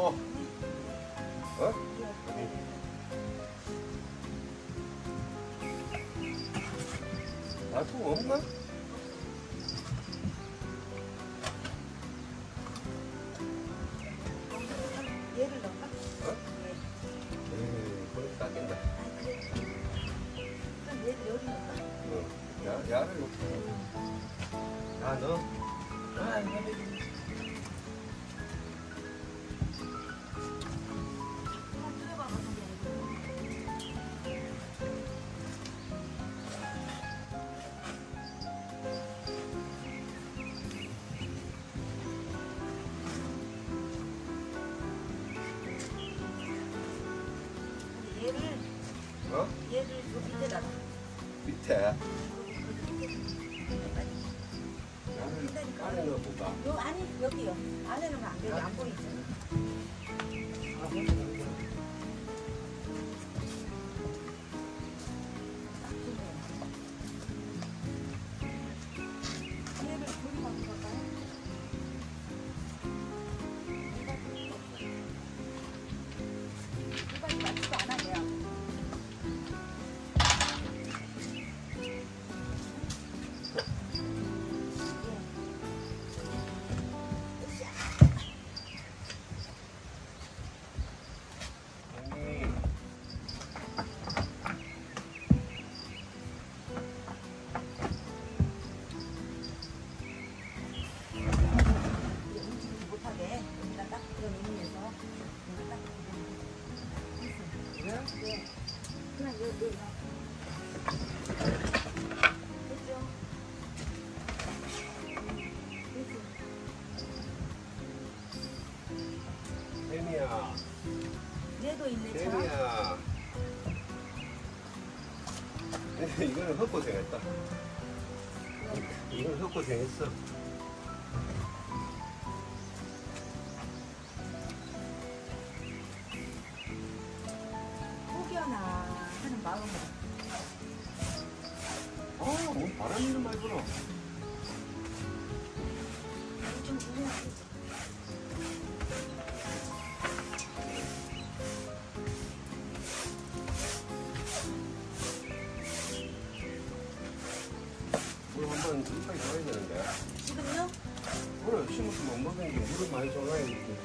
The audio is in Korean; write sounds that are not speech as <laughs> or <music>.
또. 어? 아, 또 없나? 얘를 넣을까? 어? 에이, 그럼 닦인다. 그럼 얘를 여기 넣을까? 어. 야, 야를 놓고. 아, 너? 아, 이거 야를 안에 넣어볼까? 아니 여기요 안에 넣으면 안 돼. 여기 안 보이죠? 네. 그냥 여기. 얘도 있네 차. 뱀이야. <laughs> 이거는 헛고생했다. 이건 헛고생했어. 바람 있는 말 불어. 좀 조심하세요. 물 한번 이빨 줘야 되는데. 지금요? 물을 심어서 못 먹으니까 물을 많이 줘놔야 되지.